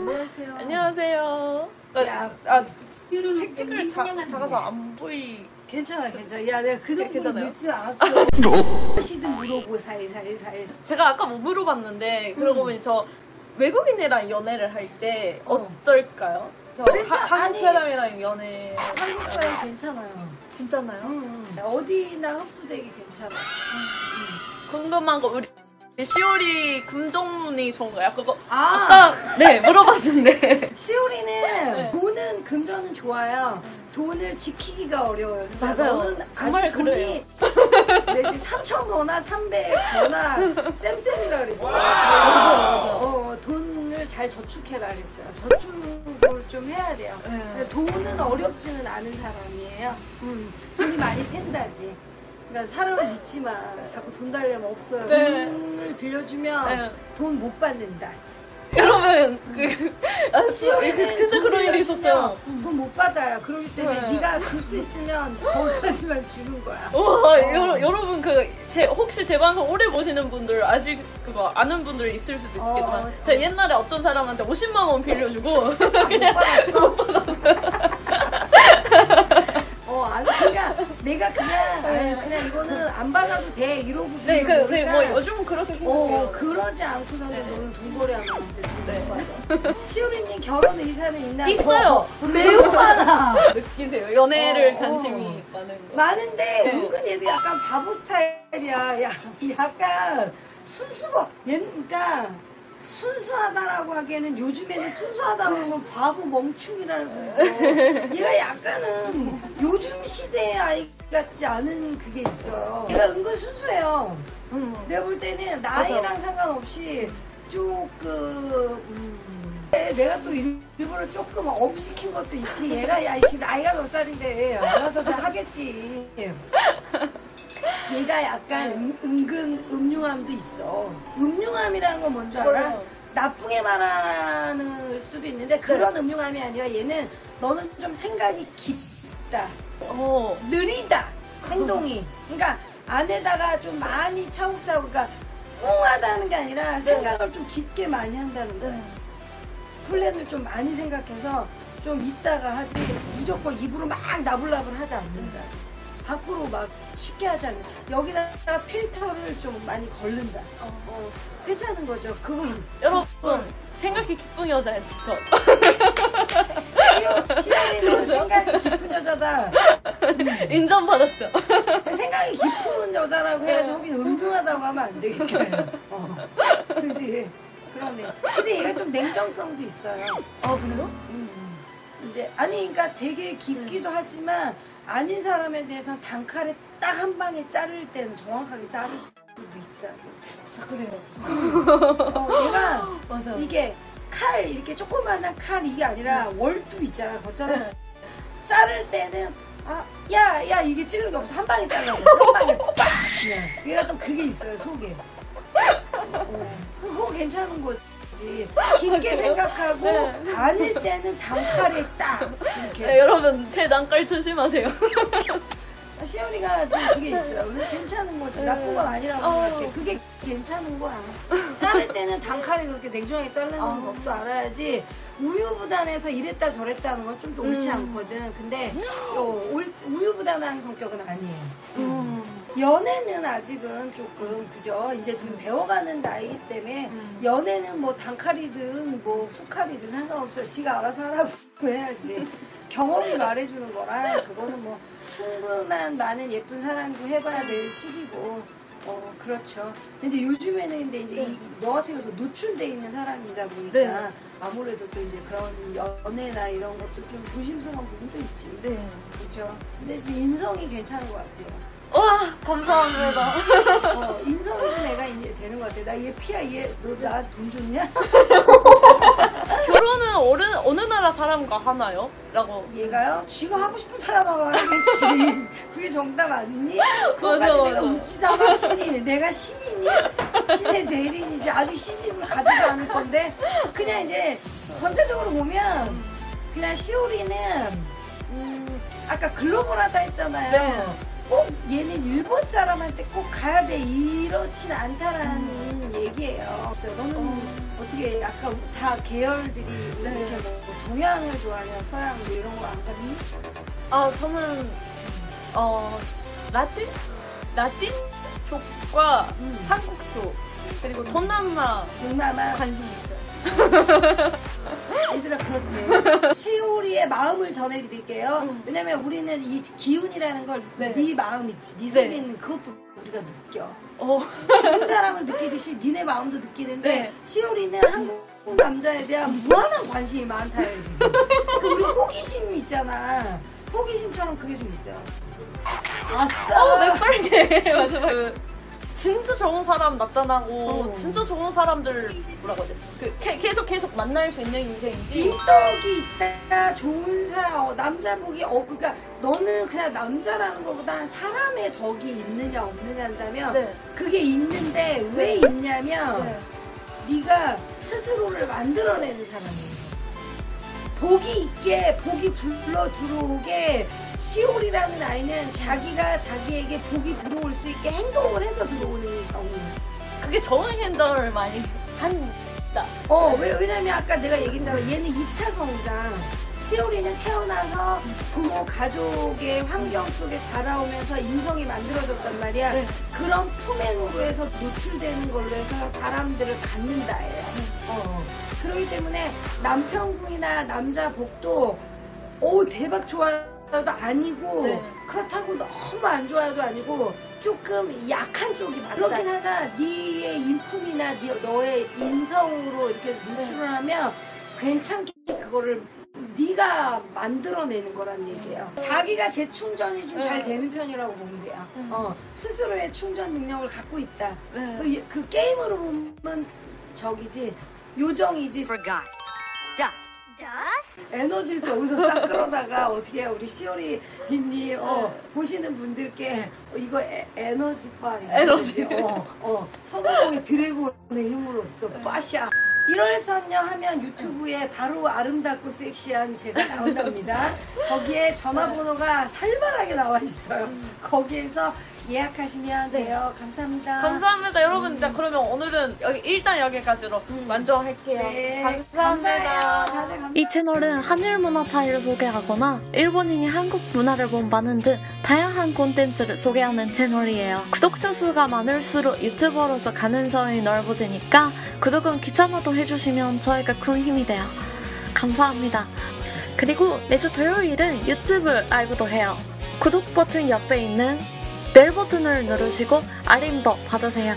안녕하세요. 안녕하세요. 야, 아, 환영합니다. 작아서 안 보이. 괜찮아, 괜찮아. 야, 내가 그 정도로? 늦지 않았어. 시든 물어보고 사이사이 사이. 제가 아까 못 물어봤는데 그러고 음. 보니 저 외국인이랑 연애를 할 때 어. 어떨까요? 저 괜찮- 하- 한국. 사람이랑 연애 한국 사람 괜찮아요. 괜찮아요? 응, 응. 어디나 흡수되기 괜찮아. 궁금한 거 우리 시오리 금정문이 좋은가요? 그거 아. 아까 네 물어봤는데 시오리는 네. 돈은 금전은 좋아요. 돈을 지키기가 어려워요. 그래서 맞아요. 너는 정말 아직 돈이 그래요. 내지 3,000원이나 300원이나 쌤쌤이라 그랬어요. 어, 돈을 잘 저축해라 그랬어요. 저축을 좀 해야 돼요. 네. 돈은 어렵지는 않은 사람이에요. 음, 돈이 많이 샌다지. 그러니까 사람을 믿지 마. 자꾸 돈 달려면 없어요. 네. 돈을 빌려주면 네. 돈 못 받는다. 그러면 그 아, 시오리는 그 진짜 그런 일이 있었어요. 돈 못 받아요. 그렇기 때문에 네. 네. 가 줄 수 있으면 거기까지만 주는 거야. 와 여러, 여러분 그 제, 혹시 제 방송 오래 보시는 분들 아실 그거 아는 분들 있을 수도 어, 있겠지만 어. 제가 옛날에 어떤 사람한테 50만 원 빌려주고 아, 못 받았어. 어, 아니, 그러니까 내가 그냥 아니, 그냥 이거는 안 받아도 돼 이러고 네, 그, 네, 거니까. 뭐 요즘은 그렇게 생각해요. 어, 그러지 않고서는 네. 너는 돈벌이 하면 안 돼. 네. 시오리님 결혼 의사는 있나요? 있어요. 어, 매우 많아. 느끼세요. 연애를 어, 관심이 어. 많은 거. 많은데 네. 은근 얘도 약간 바보 스타일이야. 야, 약간 순수버. 얘 그러니까 순수하다라고 하기에는 요즘에는 순수하다 그러면 바보 멍충이라는 소리고 얘가 약간은 요즘 시대의 아이 같지 않은 그게 있어요. 얘가 은근 순수해요. 음. 내가 볼 때는 나이랑 맞아. 상관없이 조금 음, 내가 또 일부러 조금 업시킨 것도 있지. 얘가 야씨 나이가 몇 살인데 알아서 다 하겠지. 얘가 약간 은, 은근 음흉함도 있어. 음흉함이라는 건 뭔지 알아? 몰라요. 나쁘게 말하는 수도 있는데 그런 음흉함이 아니라 얘는 너는 좀 생각이 깊다. 어. 느리다 행동이 그러니까 안에다가 좀 많이 차곡차곡 그러니까 꽁하다는 게 아니라 생각을 좀 깊게 많이 한다는 거야 네. 플랜을 좀 많이 생각해서 좀 있다가 하지 무조건 입으로 막 나불나불 하지 않는다 밖으로 막 쉽게 하지 않는다 여기다가 필터를 좀 많이 걸른다 어, 괜찮은 거죠 그건 여러분 생각이 기쁜 여자예요. 저. 시연이는 들었어요? 생각이 깊은 여자다 인정받았어요. 생각이 깊은 여자라고 해야지 혹이 음흉하다고 하면 안 되겠다. 어. 그지? 그러네. 근데 얘가 좀 냉정성도 있어요. 아 그래요? 음. 이제, 아니, 그러니까 되게 깊기도 하지만 아닌 사람에 대해서 단칼에 딱 한 방에 자를 때는 정확하게 자를 수도 있다. 진짜 그래요. 어, 얘가 맞아요. 이게 칼, 이렇게 조그만한 칼 이게 아니라 월두 있잖아. 거처럼 네. 자를 때는 아, 야, 야, 이게 찌르는 게 없어. 한 방에 잘라. 한 방에 빡! 얘가 좀 그게 있어요, 속에. 어, 그거 괜찮은 거지. 깊게 생각하고, 네. 아닐 때는 단칼에 딱! 이렇게. 네, 여러분 제 난깔 조심하세요. 아, 시연이가 좀 그게 있어요. 그래, 괜찮은 거지. 나쁜 건 아니라고 어. 생각해. 그게 괜찮은 거야. 자를 때는 단칼에 그렇게 냉정하게 자르는 어. 법도 알아야지. 우유부단해서 이랬다 저랬다 하는 건 좀 옳지 음. 않거든. 근데 어, 올- 우유부단한 성격은 아니에요. 음. 연애는 아직은 조금 그죠. 이제 지금 배워가는 나이기 때문에 음. 연애는 뭐 단칼이든 뭐 후칼이든 상관없어요. 지가 알아서 하라고 해야지. 경험이 말해주는 거라 그거는 뭐 충분한 많은 예쁜 사랑도 해봐야 될 시기고. 어 그렇죠. 근데 요즘에는 근데 이제 이- 너 같은 경우도 노출돼 있는 사람이다 보니까 네. 아무래도 또 이제 그런 연애나 이런 것도 좀 조심스러운 부분도 있지. 네. 그렇죠. 근데 좀 인성이 괜찮은 것 같아요. 와 감사합니다. 어, 인성이 좀 애가 이제 되는 것 같아. 나 얘 피야, 얘, 너 나 돈 줬냐? 결혼은 어느 어느 나라 사람과 하나요? 라고. 얘가요? 지가 하고 싶은 사람하고 하겠지. 그게 정답 아니니? 그거까지 맞아, 내가 맞아. 웃지다 마치니? 내가 신이니? 신의 대리인이지. 아직 시집을 가지도 않을 건데. 그냥 이제 전체적으로 보면 그냥 시오리는 음, 아까 글로벌하다 했잖아요. 네. 꼭 얘는 일본 사람한테 꼭 가야 돼 이렇진 않다라는 얘기 얘기해요. 너는 어떻게 약간 다 계열들이 네. 이렇게 뭐 동양을 좋아하냐 서양 뭐 이런 거 안 가니? 아 저는 어 라틴 라틴 쪽과 음. 한국 쪽 그리고 동남아 동남아 관심 있어요. 얘들아 그렇대. 시오리의 마음을 전해드릴게요. 음. 왜냐면 우리는 이 기운이라는 걸네 네. 마음 있지, 네 속에 네. 있는 그것도 우리가 느껴. 어 죽은 사람을 느끼듯이 니네 마음도 느끼는데 네. 시오리는 한국 남자에 대한 무한한 관심이 많다요 지금. 그 우리 호기심 있잖아. 호기심처럼 그게 좀 있어요. 아싸. 어, 내 빨개. 맞아, 맞아. 그, 진짜 좋은 사람 나타나고, 어. 진짜 좋은 사람들, 뭐라고 하지? 그, 케- 계속 계속 만날 수 있는 인생이지. 빈떡이 있다, 좋은 사람, 어, 남자 복이, 어, 그러니까 너는 그냥 남자라는 것보다 사람의 덕이 있느냐 없느냐 한다면 네. 그게 있는데 왜 있냐면 네. 네가 스스로를 만들어내는 사람이에요. 복이 있게, 복이 굴러 들어오게, 시올이라는 아이는 자기가 자기에게 복이 들어올 수 있게 행동을 해서 들어오는 경우예요. 그게 좋은 핸들을 많이 한다. 어, 왜, 왜냐면 아까 내가 얘기했잖아. 얘는 2차 성장. 시오리는 태어나서 부모, 가족의 환경 속에 자라오면서 인성이 만들어졌단 말이야. 네. 그런 품의 노루에서 노출되는 걸로 해서 사람들을 갖는다예요. 어. 그렇기 때문에 남편궁이나 남자 복도 오 대박 좋아요 도 아니고 네. 그렇다고 너무 안 좋아요도 아니고 조금 약한 쪽이 많다. 그렇긴 하다. 네의 인품이나 네, 너의 인성으로 이렇게 노출을 하면 괜찮게 그거를 네가 만들어내는 거란 얘기예요. 자기가 재충전이 좀잘 네. 되는 편이라고 보면 돼요. 음. 어, 스스로의 충전 능력을 갖고 있다. 네. 그, 그 게임으로 보면 저기지 요정이지 forgot. Dust. Dust? 에너지를 또 여기서 싹 끌어다가 어떻게 우리 시오리님 어, 보시는 분들께 어, 이거 에, 에너지 바 에너지. 어, 어, 성공의 드래곤의 힘으로써 빠샤 1월 선녀 하면 유튜브에 바로 아름답고 섹시한 제가 나온답니다. 거기에 전화번호가 살벌하게 나와 있어요. 거기에서 예약하시면 돼요. 감사합니다. 감사합니다, 여러분. 자, 그러면 오늘은 여기, 일단 여기까지로 먼저 할게요. 네, 감사합니다. 감사해요. 채널은 한일 문화 차이를 소개하거나 일본인이 한국 문화를 본받는 등 다양한 콘텐츠를 소개하는 채널이에요. 구독자 수가 많을수록 유튜버로서 가능성이 넓어지니까 구독은 귀찮아도 해주시면 저희가 큰 힘이 돼요. 감사합니다. 그리고 매주 토요일은 유튜브 라이브도 해요. 구독 버튼 옆에 있는 벨 버튼을 누르시고 알림도 받으세요.